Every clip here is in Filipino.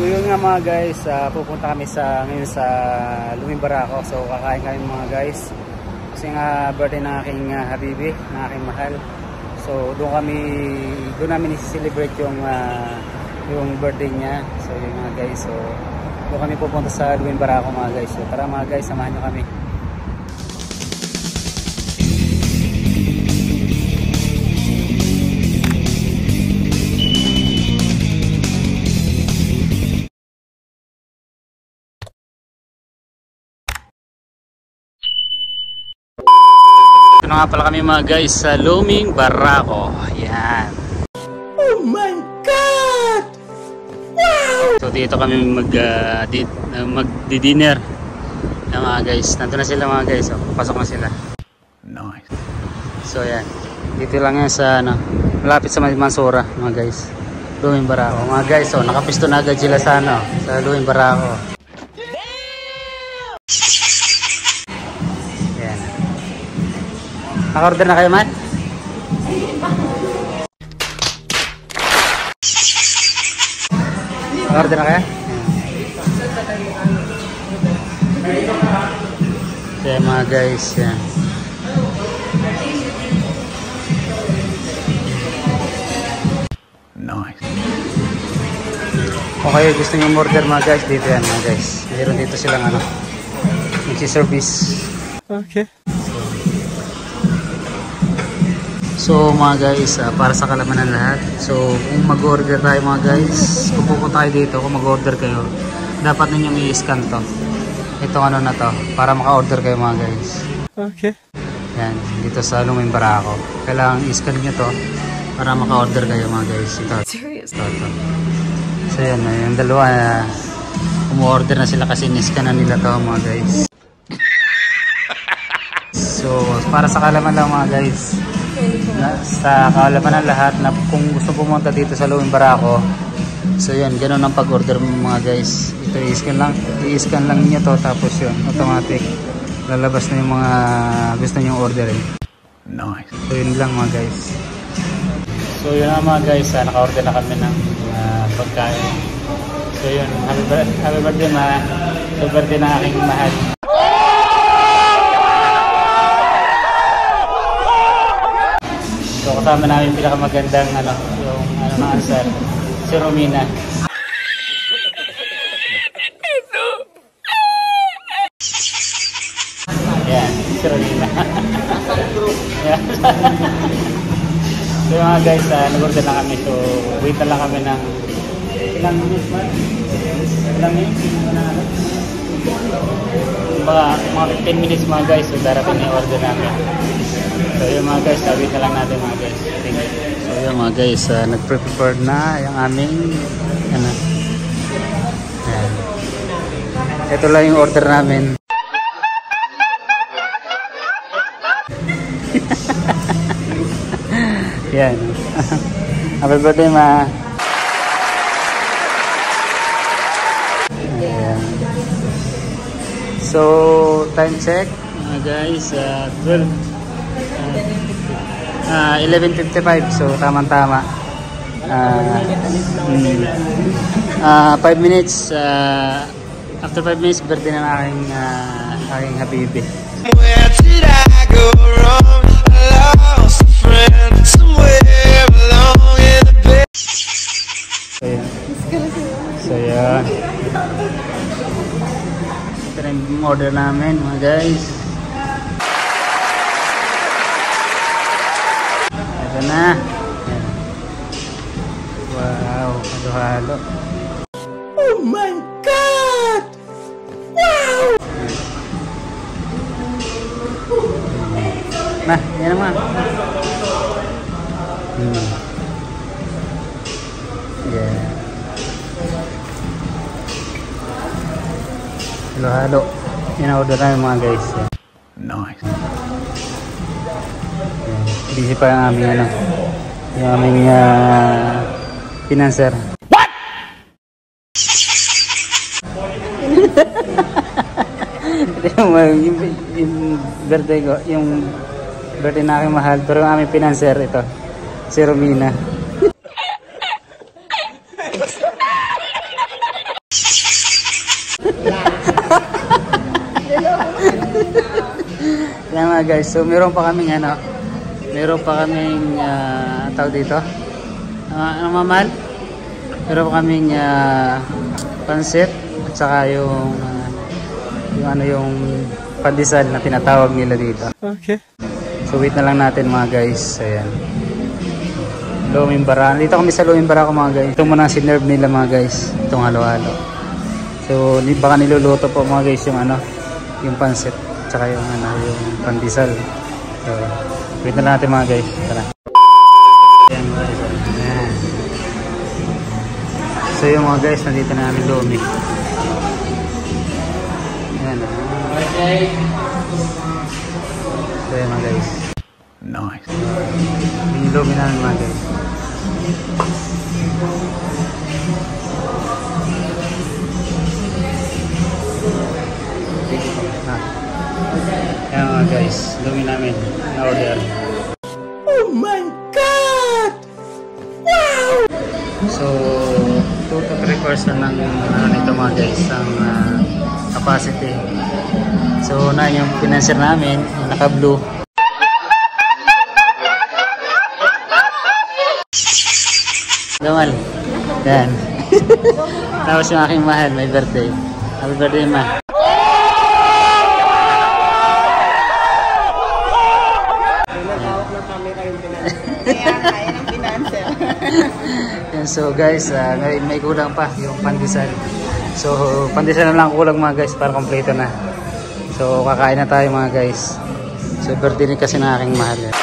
So yun nga mga guys, uh, pupunta kami sa ngayon sa Lumibarako. So kakain kami mga guys. Kasi nga birthday ng aking uh, habibi, ng aking mahal. So doon kami doon namin i-celebrate yung uh, yung birthday niya. So yun mga guys. So doon kami pupunta sa Lumibarako mga guys. So tara mga guys, samahan niyo kami. Nga pala kami mga guys sa Luming Barako. Yan. Oh my God! Wow! So dito kami mag uh, di, uh, magdi-dinner. Yan mga guys. Nandun na sila mga guys. Oh, pasok na sila. Nice. So yan. Dito lang yan sa ano, malapit sa Mansura mga guys. Luming Barako. Mga guys, oh, nakapisto na agad sila sa ano, sa Luming Barako. Naka-order na kayo, Matt? Naka-order na kayo? Kaya mga guys, yan. Nice. Kung kayo gusto nyo order mga guys, dito yan mga guys. Meron dito silang ano, service Okay. So mga guys, uh, para sa kalaman ng lahat. So kung mag-order tayo mga guys, kung pupunta tayo dito, kung mag-order kayo, dapat ninyong i-scan to. Itong ano na to, para maka-order kayo mga guys. Okay. Yan, dito sa Luming Barako. Kailangan i-scan nyo to para maka-order kayo mga guys. Ito. Serious? Ito, ito. So yan, uh, yung dalawa, uh, umu-order na sila kasi in-scan na nila to mga guys. So, para sa kalaman lang mga guys, sa kaalaman ng lahat na kung gusto pumunta dito sa Luming Barako, so yan, ganun ang pag-order mo mga guys. Ito, i-scan lang, i-scan lang niyo to tapos yun, automatic. Lalabas na yung mga gusto nyo orderin. Nice. So yun lang mga guys. So yun nga mga guys, ah, naka-order na kami ng ah, pagkain. So yun, happy birthday ma. Happy birthday na aking mahal. So kasama namin pinakamagandang ano, yung ano na answer, si Romina. Yan, si Romina. Yan. so mga guys, uh, nag-order na kami. So wait na lang kami ng ilang minutes man? Ilang minutes? Baka mga 15 minutes mga guys, so darating na yung order namin. So mga guys, wait na lang natin mga guys. Thank you. So yung mga guys, uh, nag-prepare na yung aming ano. Ayan. Ito lang yung order namin. Yan. Happy birthday, ma. Ayan. So, time check, mga guys, uh, 12, uh, 11.55, so tamang-tama. Uh, mm, uh, 5 minutes, uh, after 5 minutes, birthday ng aking, uh, aking habibi. Where did I go wrong? I lost a friend somewhere along in the bay. So, yan. So, yan. Ito na yung order namin, mga guys. Ito na. Wow, halo-halo. Oh my God! Wow! Na, yan naman. Hmm. Yeah. Halo-halo. Yan ang order namin mga guys. Nice busy pa ang aming ano yung aming uh, financer. What? Yung, yung birthday ko yung birthday na aking mahal pero yung aming financer ito si Romina. Kaya guys, so meron pa kaming ano, meron pa kaming ah, tawag dito. Ah, ano mamahal? Meron pa kaming ah, pansit at saka yung ah, yung ano yung pandesal na tinatawag nila dito. Okay. So wait na lang natin mga guys. Ayan. Lumimbara. Dito kami sa Lumimbara ko mga guys. Ito muna si nerve nila mga guys. Itong halo-halo. So baka niluluto po mga guys yung ano, yung pansit tsaka yung ano, yung pandesal. So wait na natin mga guys. Tara. Ayan mga guys. Ayan. So yung mga guys, nandito na namin lumi. Ayan. ah. So ayan mga guys. Nice. Yung lumi namin mga guys. Ah. Ayan mga guys, lumi namin na order. Oh my god! So, 2 to 3 course na ng ano nito mga guys, ang ah, capacity. So, na yung financer namin, naka-blue. Gamal. Yan. Tapos yung aking mahal, may birthday. Happy birthday, ma. So guys, ah, may, may kulang pa yung pandesal. So, pandesal na lang kulang mga guys para kompleto na. So, kakain na tayo mga guys. So, birthday kasi ng aking mahal. eh.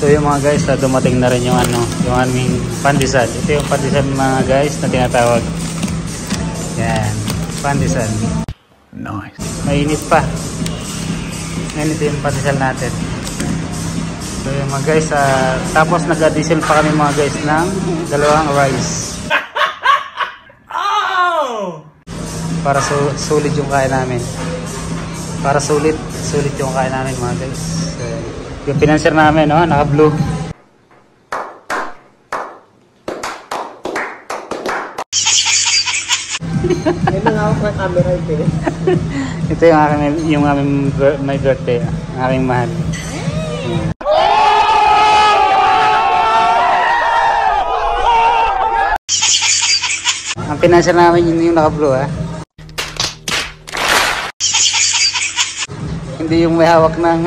So yung mga guys, ah, dumating na rin yung ano, yung aming pandesal. Ito yung pandesal mga guys na tinatawag. Yan, pandesal. Nice. Mainit pa. Mainit yung pandesal natin. So yung mga guys, ah, tapos nag-diesel pa kami mga guys ng dalawang rice. Para su sulit yung kain namin. Para sulit, sulit yung kain namin mga guys. So, yung financer namin, no, naka-blue. May mga ako ng camera ito eh. Ito yung aking, yung aming my birthday, ang aking mahal. Ang pinansyal namin yun yung naka-blue ha. Hindi yung may hawak ng...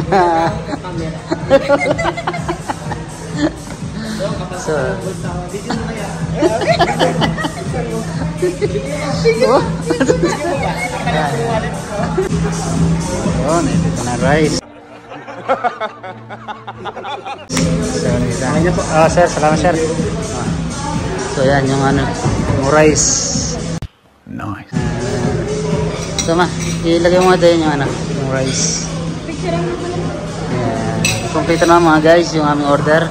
so, oh. Ito na rice. Oh, salamat sir. Ah. So, yan yung ano, rice. Nice. So, ma, ilagay mo nga din yung ano, yung rice. Yan. Kompleto guys yung aming order.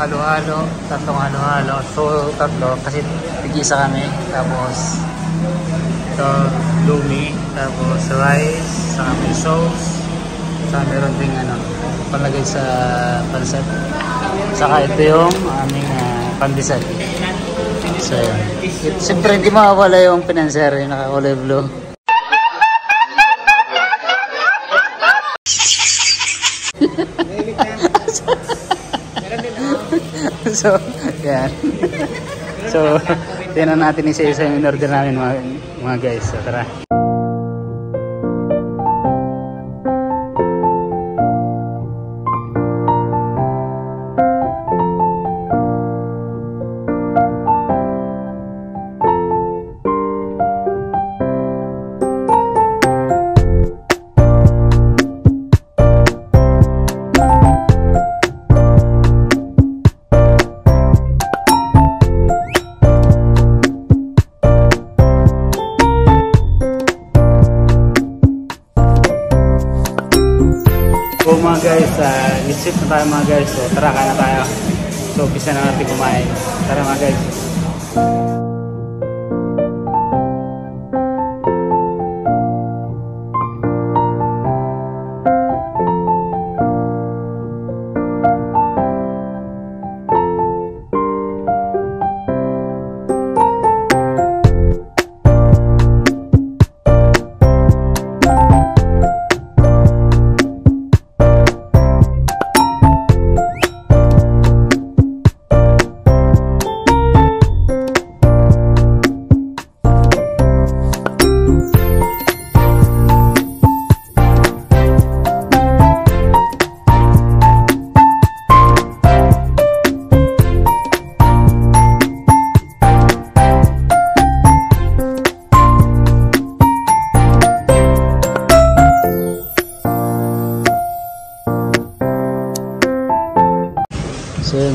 Halo-halo, tatlong halo-halo. So, tatlo, kasi tig-isa kami. Tapos, ito, lumi. Tapos, rice. Saka may sauce. Saka meron ding ano, palagay sa pansit. Saka ito yung aming uh, pandesal. So, yun. Siyempre, hindi mawawala yung pinanser, yung naka-kulay blue. so, yan. so, tingnan natin isa-isa yung in-order namin mga, mga guys. So, tara. Umpisa na natin kumain. Tara mga guys.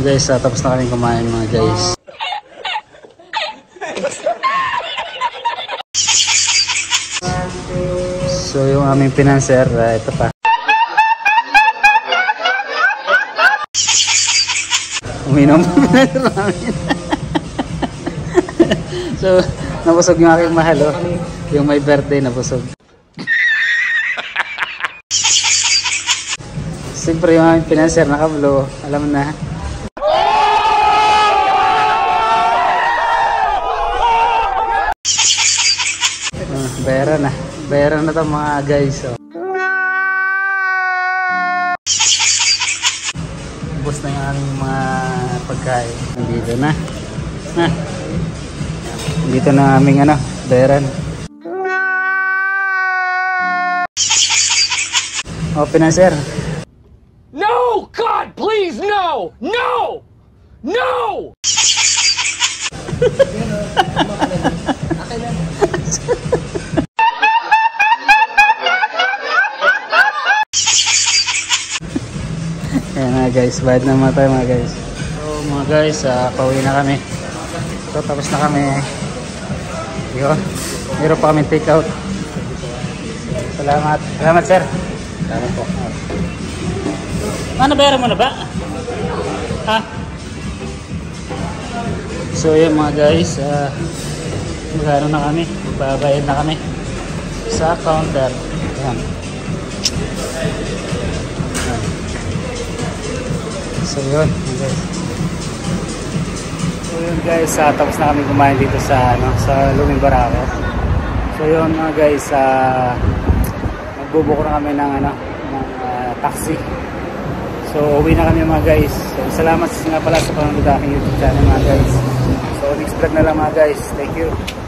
Guys, ah, tapos na kami kumain mga guys. So yung aming pinanser, ah, ito pa. Uminom so, nabusog yung aking mahal, oh. Yung may birthday, nabusog. Siyempre yung aming pinanser, nakablo. Alam na. Bayaran na. Bayaran na to mga guys. Oh. Ubus na yung aming mga pagkain. Nandito na. Na. Dito na aming ano, bayaran. Open na sir. No! God, please, no! No! No! guys, bayad na mga tayo mga guys. So mga guys, uh, pauwi na kami. So tapos na kami. Yun. Meron pa kami take out. Salamat. Salamat sir. Salamat po. Ano, bayaran mo na ba? Ha? So yun mga guys, uh, magkano na kami? Babayad na kami sa counter. Ayan. So yun, guys. So yun guys, ah, tapos na kami kumain dito sa ano, sa Luming Barako. So yun mga guys, uh, magbubuko na kami ng ano, ng ah, taxi. So uwi na kami mga guys. So salamat nga pala sa panonood ng aking YouTube channel mga guys. So next vlog na lang mga guys. Thank you.